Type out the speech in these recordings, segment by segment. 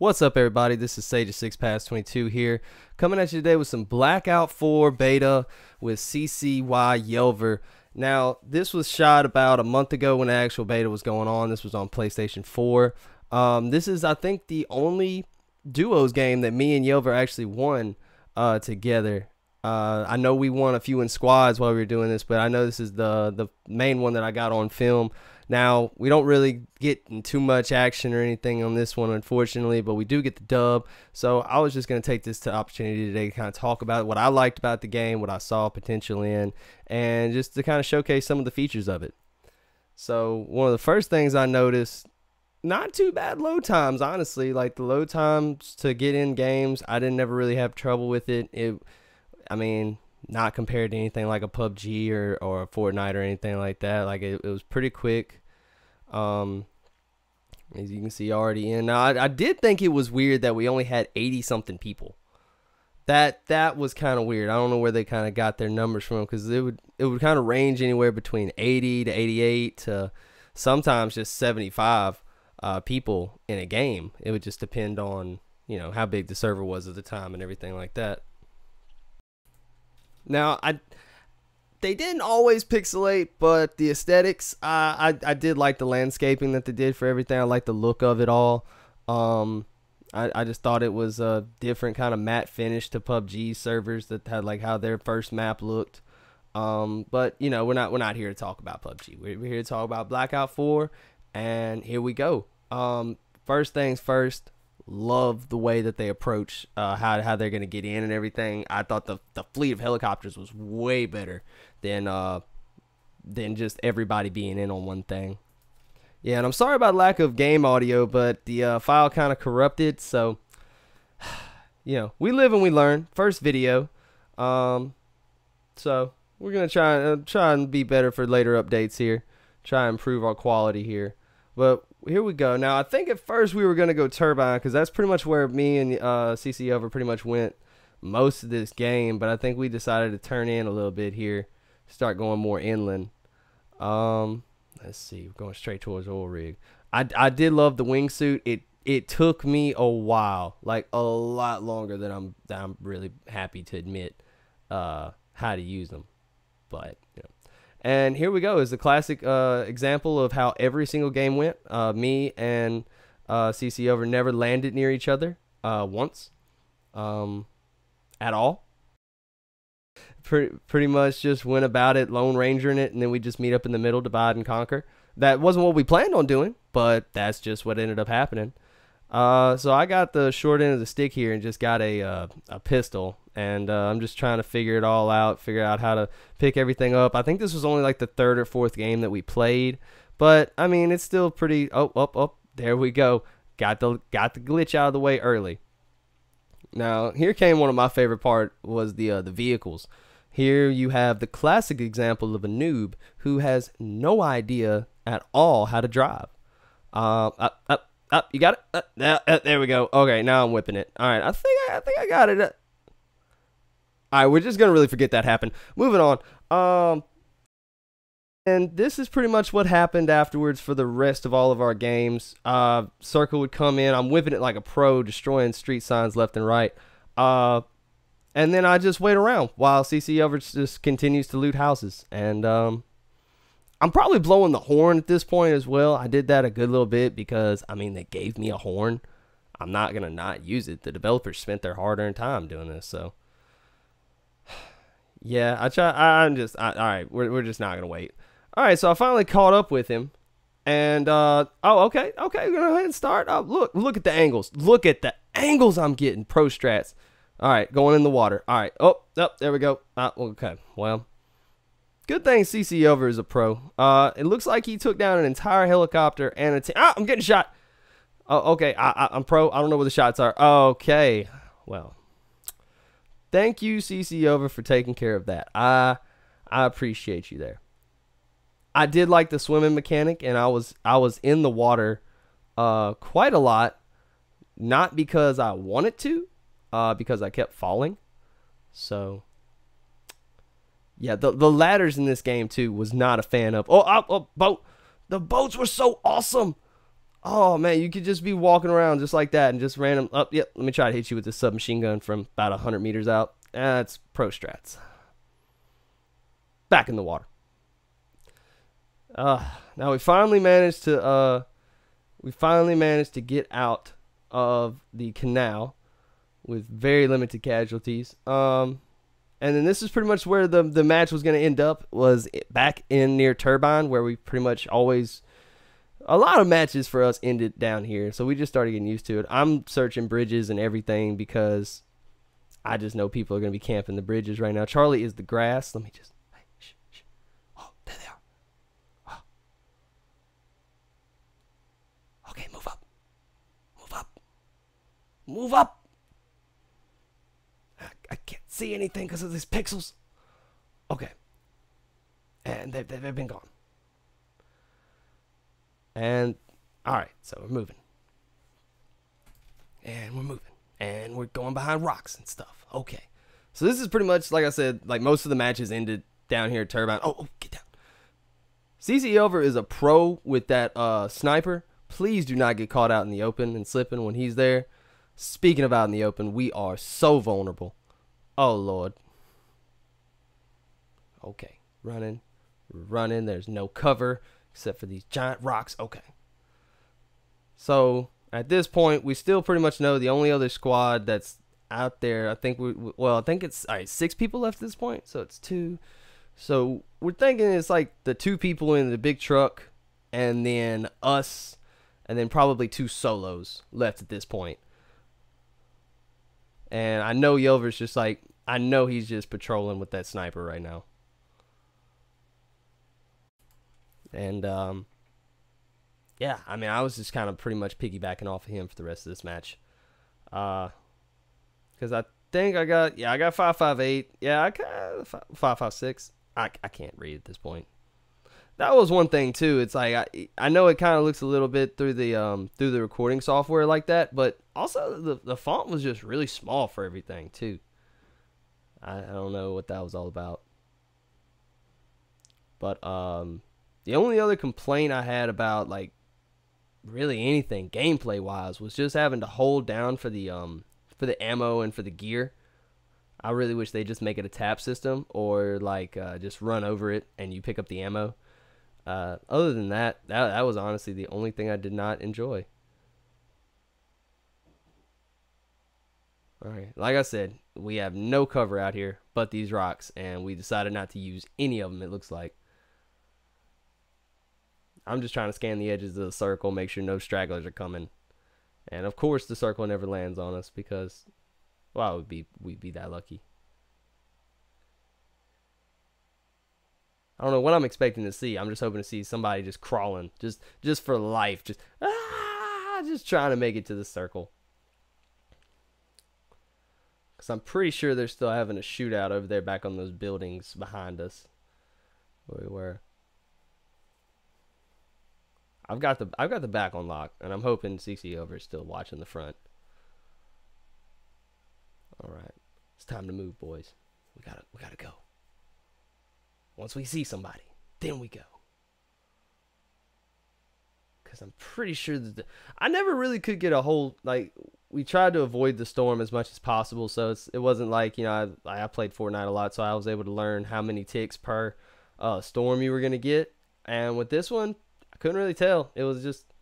What's up, everybody? This is Sage of Six Pass 22 here, coming at you today with some Blackout 4 beta with CCY Yelver. Now, this was shot about a month ago when the actual beta was going on. This was on PlayStation 4. Um, this is, I think, the only duos game that me and Yelver actually won uh, together. Uh, I know we won a few in squads while we were doing this, but I know this is the the main one that I got on film. Now, we don't really get in too much action or anything on this one, unfortunately, but we do get the dub. So I was just going to take this to opportunity today to kind of talk about what I liked about the game, what I saw potential in, and just to kind of showcase some of the features of it. So one of the first things I noticed, not too bad load times, honestly. Like the load times to get in games, I didn't ever really have trouble with it. It, I mean, not compared to anything like a PUBG or, or a Fortnite or anything like that. Like it, it was pretty quick. Um, as you can see already in. Now I, I did think it was weird that we only had 80 something people. That that was kind of weird. I don't know where they kind of got their numbers from because it would it would kind of range anywhere between 80 to 88 to sometimes just 75 uh, people in a game. It would just depend on you know how big the server was at the time and everything like that. Now, I they didn't always pixelate, but the aesthetics, uh, I I did like the landscaping that they did for everything. I like the look of it all. Um, I, I just thought it was a different kind of matte finish to PUBG servers that had like how their first map looked. Um, but you know we're not we're not here to talk about PUBG. We're, we're here to talk about Blackout Four, and here we go. Um, first things first love the way that they approach uh, how how they're gonna get in and everything. I thought the the fleet of helicopters was way better than uh than just everybody being in on one thing. Yeah, and I'm sorry about lack of game audio, but the uh, file kind of corrupted. So, you know, we live and we learn. First video, um, so we're gonna try uh, try and be better for later updates here. Try and improve our quality here. But here we go. Now, I think at first we were going to go turbine because that's pretty much where me and uh, CC Yelver pretty much went most of this game. But I think we decided to turn in a little bit here, start going more inland. Um, let's see, we're going straight towards oil rig. I, I did love the wingsuit. It it took me a while, like a lot longer than I'm I'm really happy to admit uh, how to use them. But you know. And here we go is the classic uh, example of how every single game went. Uh, me and uh, CC Yelver never landed near each other uh, once, um, at all. Pretty, pretty much just went about it, Lone Ranger in it, and then we just meet up in the middle, divide and conquer. That wasn't what we planned on doing, but that's just what ended up happening. Uh, so I got the short end of the stick here and just got a uh, a pistol, and uh, I'm just trying to figure it all out, figure out how to pick everything up. I think this was only like the third or fourth game that we played, but I mean it's still pretty. Oh, up, oh, up, oh, there we go. Got the got the glitch out of the way early. Now here came one of my favorite part was the uh, the vehicles. Here you have the classic example of a noob who has no idea at all how to drive. Uh, up, up, up, oh, you got it. Uh, uh, there we go. Okay, now I'm whipping it. All right, I think I, I think I got it. All right, we're just gonna really forget that happened. Moving on. Um, and this is pretty much what happened afterwards for the rest of all of our games. Uh, Circle would come in. I'm whipping it like a pro, destroying street signs left and right. Uh, and then I just wait around while CC Yelver just continues to loot houses. And um, I'm probably blowing the horn at this point as well. I did that a good little bit because I mean they gave me a horn. I'm not gonna not use it. The developers spent their hard-earned time doing this, so yeah. I try. I'm just I, all right. We're we're just not gonna wait. All right, so I finally caught up with him, and uh, oh, okay, okay, we're gonna go ahead and start. Oh, look, look at the angles. Look at the angles I'm getting. Pro strats. All right, going in the water. All right. Oh, oh there we go. Uh, okay. Well, Good thing CC Yelver is a pro. Uh, it looks like he took down an entire helicopter and a team. Ah, I'm getting shot. Oh, okay. I, I, am pro. I don't know where the shots are. Okay. Well, thank you, CC Yelver, for taking care of that. I I appreciate you there. I did like the swimming mechanic, and I was I was in the water uh, quite a lot, not because I wanted to, uh, because I kept falling. So yeah, the the ladders in this game too was not a fan of. Oh, oh, oh boat! The boats were so awesome. Oh man, you could just be walking around just like that and just random up. Oh, yep, let me try to hit you with this submachine gun from about hundred meters out. That's pro strats. Back in the water. Uh, now we finally managed to uh, we finally managed to get out of the canal with very limited casualties. Um, and then this is pretty much where the the match was going to end up was back in near Turbine, where we pretty much always a lot of matches for us ended down here. So we just started getting used to it. I'm searching bridges and everything because I just know people are going to be camping the bridges right now. Charlie is the grass. Let me just. Hey. Oh, there they are. Oh. Okay, move up. Move up. Move up. I can't see anything because of these pixels. Okay. And they've, they've been gone. And, alright, so we're moving. And we're moving. And we're going behind rocks and stuff. Okay. So this is pretty much, like I said, like most of the matches ended down here at Turbine. Oh, oh get down. CC Yelver is a pro with that uh, sniper. Please do not get caught out in the open and slipping when he's there. Speaking of out in the open, we are so vulnerable. Oh, Lord. Okay. Running. Running. There's no cover except for these giant rocks. Okay. So at this point, we still pretty much know the only other squad that's out there. I think we, well, I think it's all right, six people left at this point. So it's two. So we're thinking it's like the two people in the big truck and then us and then probably two solos left at this point. And I know Yelver's just like, I know he's just patrolling with that sniper right now. And, um, yeah, I mean, I was just kind of pretty much piggybacking off of him for the rest of this match. Uh, because I think I got, yeah, I got 558. Yeah, I got 556. I, I can't read at this point that was one thing too. It's like I I know it kind of looks a little bit through the um through the recording software like that, but also the the font was just really small for everything too. I, I don't know what that was all about. But um the only other complaint I had about like really anything gameplay wise was just having to hold down for the um for the ammo and for the gear. I really wish they just make it a tap system or like uh, just run over it and you pick up the ammo uh, other than that, that, that was honestly the only thing I did not enjoy. All right, like I said, we have no cover out here but these rocks, and we decided not to use any of them. It looks like. I'm just trying to scan the edges of the circle, make sure no stragglers are coming, and of course the circle never lands on us because, well, we'd be we'd be that lucky. I don't know what I'm expecting to see. I'm just hoping to see somebody just crawling, just just for life, just ah, just trying to make it to the circle. Cause I'm pretty sure they're still having a shootout over there, back on those buildings behind us, where we were. I've got the I've got the back on lock, and I'm hoping CC Yelver is still watching the front. All right, it's time to move, boys. We gotta we gotta go. Once we see somebody, then we go. Because I'm pretty sure that the, I never really could get a whole like we tried to avoid the storm as much as possible, so it wasn't like you know I I played Fortnite a lot, so I was able to learn how many ticks per uh, storm you were gonna get. And with this one, I couldn't really tell. It was just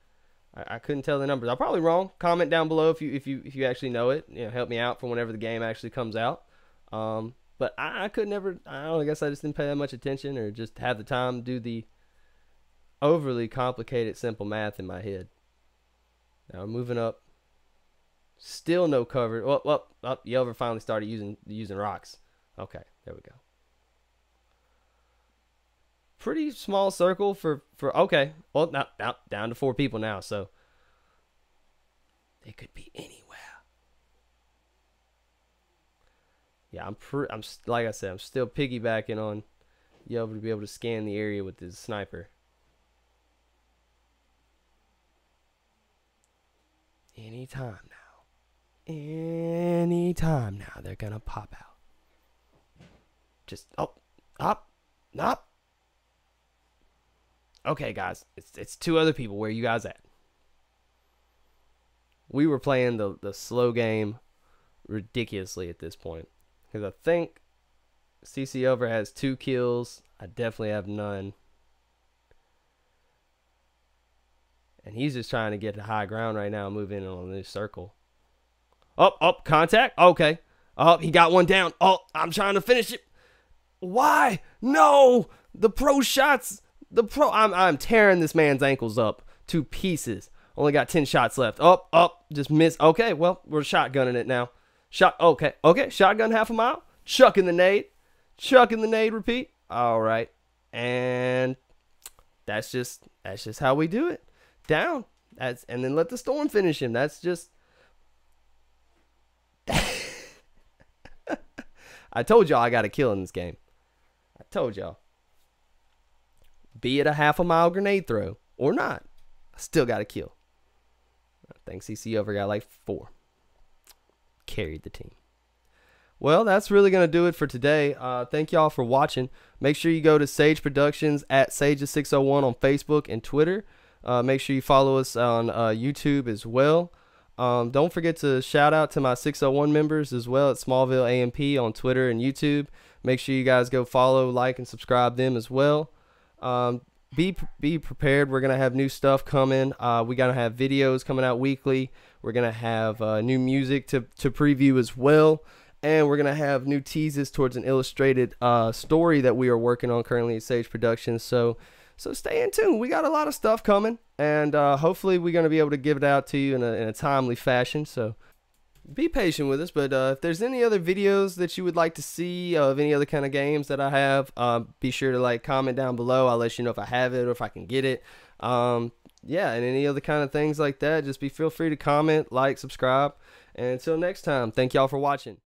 I, I couldn't tell the numbers. I'm probably wrong. Comment down below if you if you if you actually know it. You know, help me out for whenever the game actually comes out. Um, but I, I could never. I don't. I guess I just didn't pay that much attention, or just have the time to do the overly complicated simple math in my head. Now we're moving up. Still no cover. Well, well, oh, Yelver finally started using using rocks. Okay, there we go. Pretty small circle for for okay. Well, now, now down to four people now, so they could be anywhere. yeah, I'm pre- I'm like I said, I'm still piggybacking on you able to be able to scan the area with the sniper. Anytime now. Anytime now they're gonna pop out. Just oh up up. Okay guys, it's it's two other people. Where you guys at? we were playing the the slow game ridiculously at this point because I think CC Yelver has two kills. I definitely have none. And he's just trying to get to high ground right now, move in on this circle. Up, up, contact. Okay. Oh, he got one down. Oh, I'm trying to finish it. Why? No. The pro shots. The pro. I'm I'm tearing this man's ankles up to pieces. Only got 10 shots left. Up, up, just miss. Okay, well, we're shotgunning it now. Shot. Okay, okay. Shotgun half a mile. Chucking the nade. Chucking the nade. Repeat. All right, and that's just that's just how we do it. Down. That's and then let the storm finish him. That's just. I told y'all I got a kill in this game. I told y'all. Be it a half a mile grenade throw or not, I still got a kill. I think CC Yelver got like four. Carried the team. Well, that's really going to do it for today. Uh, thank y'all for watching. Make sure you go to Sage Productions at Sage601 on Facebook and Twitter. Uh, make sure you follow us on uh, YouTube as well. Um, don't forget to shout out to my 601 members as well at Smallville AMP on Twitter and YouTube. Make sure you guys go follow, like, and subscribe them as well. Um, be be prepared. We're gonna have new stuff coming. Uh, we gotta have videos coming out weekly. We're gonna have uh, new music to to preview as well, and we're gonna have new teases towards an illustrated uh, story that we are working on currently at Sage Productions. So so stay in tune. We got a lot of stuff coming, and uh, hopefully we're gonna be able to give it out to you in a, in a timely fashion. So be patient with us. But uh, if there's any other videos that you would like to see of any other kind of games that I have, uh, be sure to like comment down below. I'll let you know if I have it or if I can get it. Um, yeah, and any other kind of things like that, just be feel free to comment, like, subscribe. And until next time, thank y'all for watching.